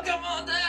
Pokemon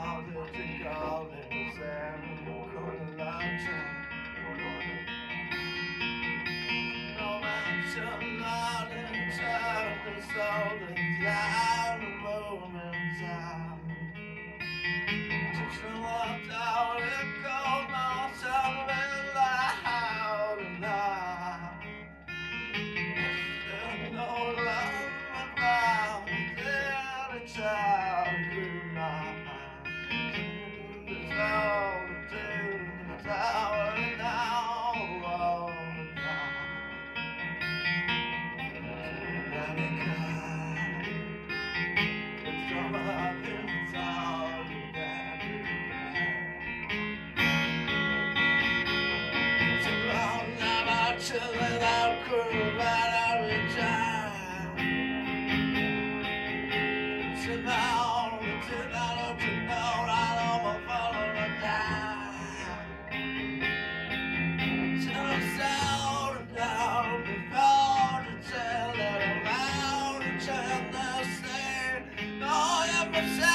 goblins and goblins. If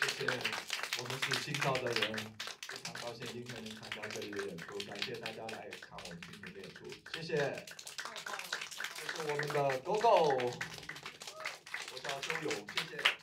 谢谢，我们是新到的人，非常高兴今天能看到这里的演出，感谢大家来看我们今天的演出，谢谢。这是我们的狗狗，我叫周勇，谢谢。